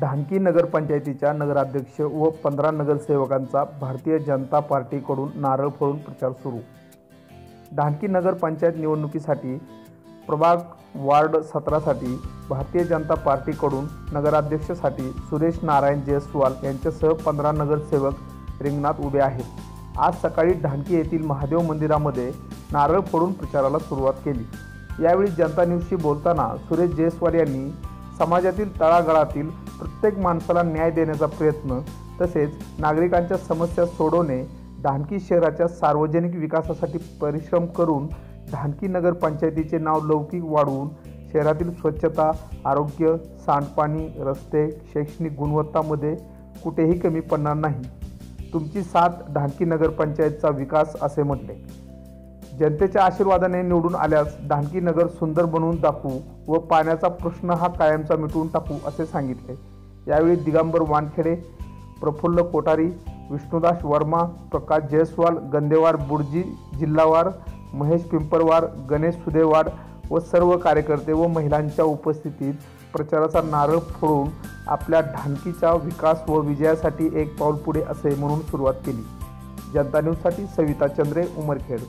ढांकी नगरपंचायतीच्या नगराध्यक्ष व पंधरा नगरसेवकांचा भारतीय जनता पार्टीकडून नारळ फोडून प्रचार सुरू. ढांकी नगरपंचायत निवडणुकीसाठी प्रभाग वार्ड सतरासाठी भारतीय जनता पार्टीकडून नगराध्यक्षसाठी सुरेश नारायण जयस्वाल यांच्यासह पंधरा नगरसेवक रिंगणात उभे आहेत. आज सकाळी ढांकी येथील महादेव मंदिरामध्ये नारळ फोडून प्रचाराला सुरुवात केली. यावेळी जनता न्यूजशी बोलताना सुरेश जयस्वाल यांनी समाजातील तळागाळातील प्रत्येक माणसाला न्याय देण्याचा प्रयत्न तसेच नागरिकांच्या समस्या सोडवणे ढानकी शहराच्या सार्वजनिक विकासासाठी परिश्रम करून ढानकी नगरपंचायतीचे नाव लौकिक वाढवून शहरातील स्वच्छता आरोग्य सांडपाणी रस्ते शैक्षणिक गुणवत्तामध्ये कुठेही कमी पडणार नाही. तुमची साथ ढानकी नगरपंचायतचा विकास असे म्हटले. जनतेच्या आशीर्वादाने निवडून आल्यास ढानकी नगर सुंदर बनवून दाखवू व पाण्याचा प्रश्न हा कायमचा मिटवून टाकू असे सांगितले. यावेळी दिगंबर वानखेडे प्रफुल्ल कोठारी विष्णुदास वर्मा प्रकाश जयस्वाल गंदेवार बुडजी जिल्हावार महेश पिंपरवार गणेश सुदेवाड व सर्व कार्यकर्ते व महिलांच्या उपस्थितीत प्रचाराचा नारळ फोडून आपल्या ढानकीच्या विकास व विजयासाठी एक पाऊल पुढे असे म्हणून सुरुवात केली. जनता न्यूजसाठी सविता चंद्रे उमरखेड.